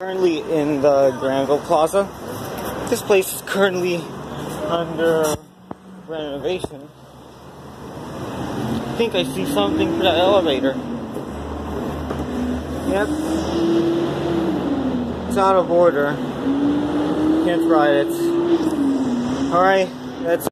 Currently in the Granville Plaza. This place is currently under renovation. I think I see something for the elevator. Yep. It's out of order. Can't ride it. Alright, that's